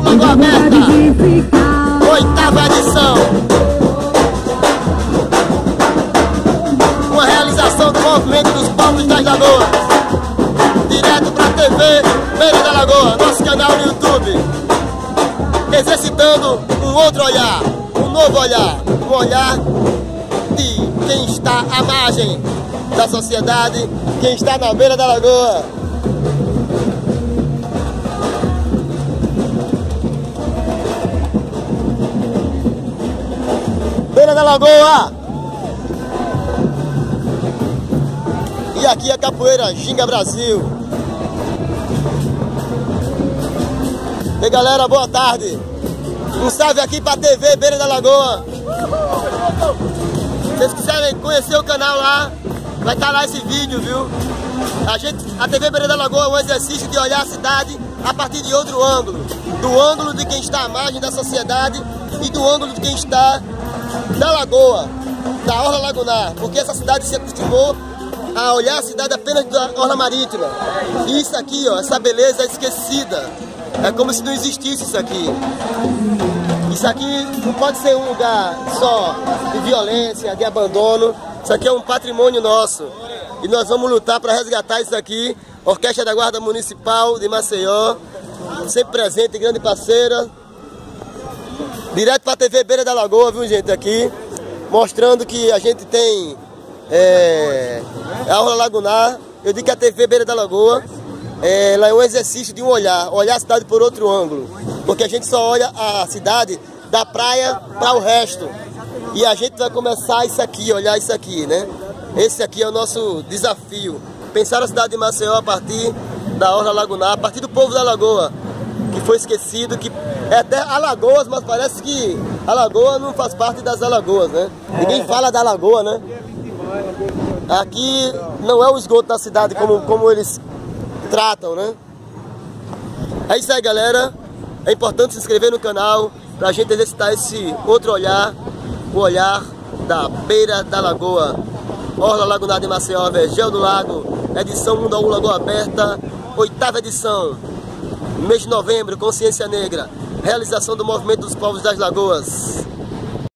Lagoa Aberta, oitava edição. Uma realização do movimento dos povos das lagoas. Direto para a TV Beira da Lagoa, nosso canal no YouTube. Exercitando um outro olhar, um novo olhar, um olhar de quem está à margem da sociedade, quem está na beira da lagoa. Beira da lagoa! E aqui é a capoeira Ginga Brasil. E galera, boa tarde. Um salve aqui pra TV Beira da Lagoa. Se vocês quiserem conhecer o canal lá, vai estar tá lá esse vídeo, viu? A, gente, a TV Beira da Lagoa é um exercício de olhar a cidade a partir de outro ângulo. Do ângulo de quem está à margem da sociedade e do ângulo de quem está na lagoa, da Orla Lagunar. Porque essa cidade se acostumou a olhar a cidade apenas da Orla Marítima. E isso aqui, ó, essa beleza é esquecida. É como se não existisse isso aqui. Isso aqui não pode ser um lugar só de violência, de abandono. Isso aqui é um patrimônio nosso. E nós vamos lutar para resgatar isso aqui. Orquestra da Guarda Municipal de Maceió, sempre presente, grande parceira. Direto para a TV Beira da Lagoa, viu gente, aqui. Mostrando que a gente tem é, a Aula Lagunar. Eu digo que a TV Beira da Lagoa ela é um exercício de um olhar, olhar a cidade por outro ângulo. Porque a gente só olha a cidade da praia para o resto. E a gente vai começar isso aqui, olhar isso aqui, né? Esse aqui é o nosso desafio. Pensar a cidade de Maceió a partir da Orla Lagunar, a partir do povo da Lagoa, que foi esquecido, que é até Alagoas, mas parece que a Lagoa não faz parte das Alagoas, né? Ninguém fala da Lagoa, né? Aqui não é o esgoto da cidade como, como eles tratam, né? É isso aí, galera. É importante se inscrever no canal para a gente exercitar esse outro olhar, o olhar da beira da lagoa. Orla Lagunar de Maceió, Vergel do Lago, edição Mundo ao Lagoa Aberta, oitava edição, mês de novembro, Consciência Negra, realização do Movimento dos Povos das Lagoas.